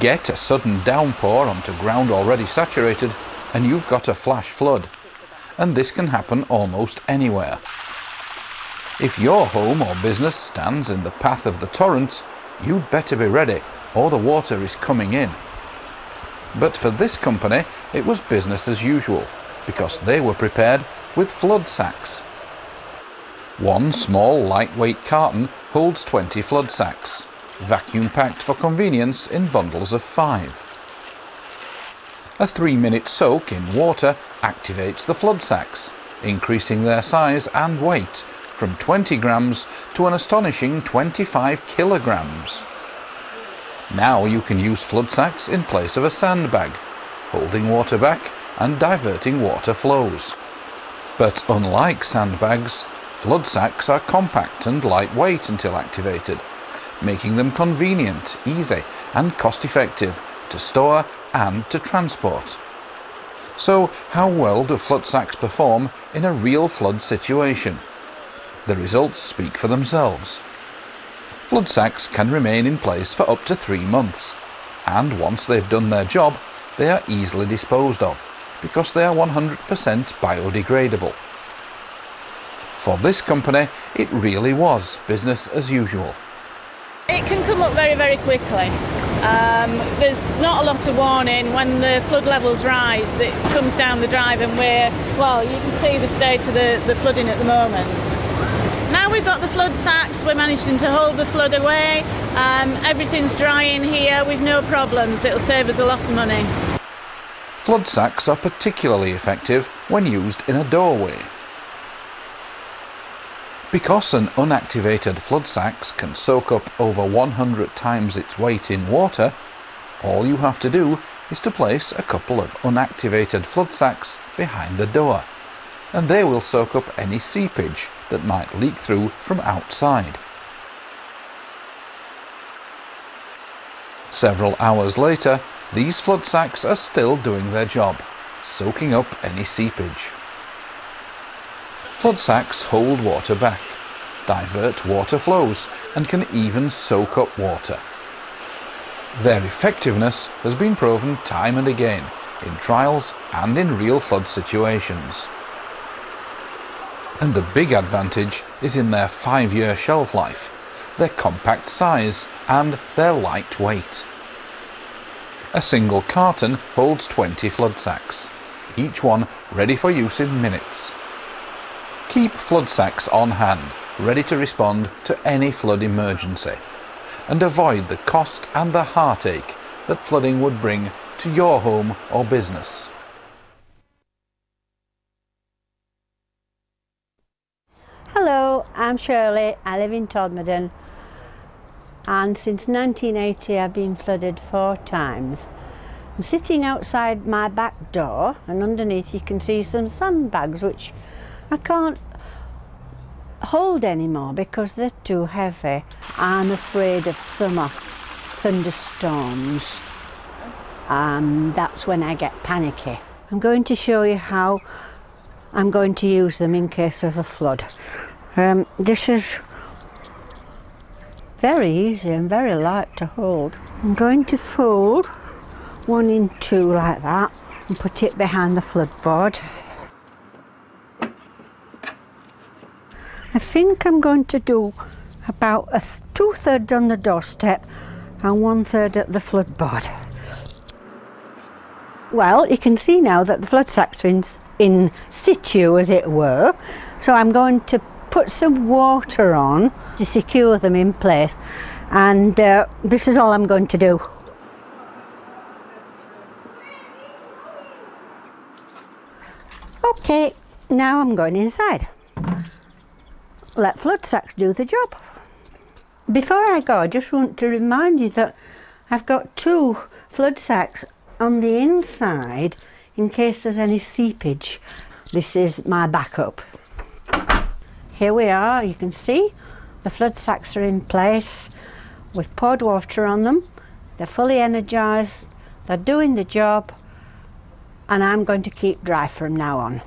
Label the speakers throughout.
Speaker 1: Get a sudden downpour onto ground already saturated and you've got a flash flood. And this can happen almost anywhere. If your home or business stands in the path of the torrent, you'd better be ready or the water is coming in. But for this company, it was business as usual because they were prepared with FloodSax. One small lightweight carton holds 20 FloodSax, vacuum packed for convenience in bundles of five. A three minute soak in water activates the FloodSax, increasing their size and weight from 20 grams to an astonishing 25 kilograms. Now you can use FloodSax in place of a sandbag, holding water back and diverting water flows. But unlike sandbags, FloodSax are compact and lightweight until activated, making them convenient, easy and cost effective to store and to transport. So how well do FloodSax perform in a real flood situation? The results speak for themselves. FloodSax can remain in place for up to three months, and once they've done their job, they are easily disposed of, because they are 100% biodegradable. For this company, it really was business as usual.
Speaker 2: It can come up very, very quickly. Um, there's not a lot of warning when the flood levels rise. It comes down the drive, and we're well. You can see the state of the, the flooding at the moment. Now we've got the FloodSax. We're managing to hold the flood away. Um, everything's dry in here with no problems. It'll save us a lot of money.
Speaker 1: FloodSax are particularly effective when used in a doorway. Because an unactivated FloodSax can soak up over 100 times its weight in water, all you have to do is to place a couple of unactivated FloodSax behind the door, and they will soak up any seepage that might leak through from outside. Several hours later, these FloodSax are still doing their job, soaking up any seepage. FloodSax hold water back, divert water flows, and can even soak up water. Their effectiveness has been proven time and again in trials and in real flood situations. And the big advantage is in their five-year shelf life, their compact size and their light weight. A single carton holds 20 FloodSax, each one ready for use in minutes. Keep FloodSax on hand, ready to respond to any flood emergency, and avoid the cost and the heartache that flooding would bring to your home or business.
Speaker 3: Hello, I'm Shirley. I live in Todmorden and since 1980 I've been flooded four times. I'm sitting outside my back door and underneath you can see some sandbags which I can't hold anymore because they're too heavy. I'm afraid of summer thunderstorms and that's when I get panicky. I'm going to show you how I'm going to use them in case of a flood. Um, this is very easy and very light to hold. I'm going to fold one in two like that and put it behind the floodboard. I think I'm going to do about a th two thirds on the doorstep and one third at the floodboard. Well, you can see now that the FloodSax are in, in situ, as it were. So I'm going to put some water on to secure them in place. And uh, this is all I'm going to do. Okay, now I'm going inside let FloodSax do the job. Before I go, I just want to remind you that I've got two FloodSax on the inside in case there's any seepage. This is my backup. Here we are, you can see the FloodSax are in place. We've poured water on them. They're fully energised, they're doing the job and I'm going to keep dry from now on.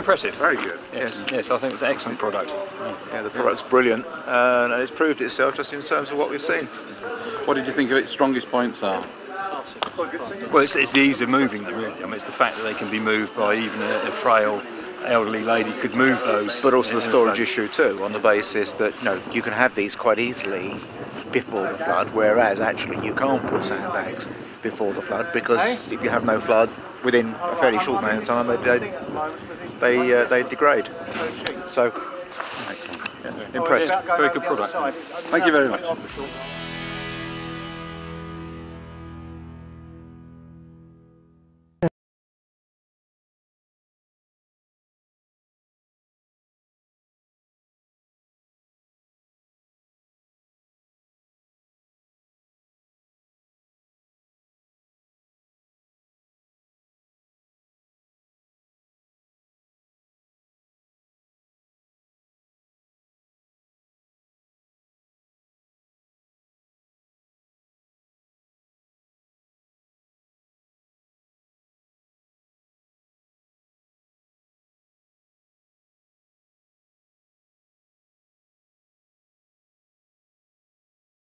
Speaker 4: Impressive.
Speaker 5: Very good.
Speaker 4: Yes, yes, I think it's an excellent product.
Speaker 5: Yeah, the product's brilliant, uh, and it's proved itself just in terms of what we've seen.
Speaker 1: What did you think of its strongest points are?
Speaker 4: Well, it's, it's the ease of moving them, really. I mean, it's the fact that they can be moved by even a, a frail elderly lady could move those.
Speaker 5: But also the storage
Speaker 4: flood.
Speaker 5: issue too, on the basis that you know you can have these quite easily before the flood, whereas actually you can't put sandbags before the flood because if you have no flood, within a fairly short amount of time they they they, uh, they degrade. So yeah, impressed.
Speaker 4: Very good product.
Speaker 1: Thank you very much.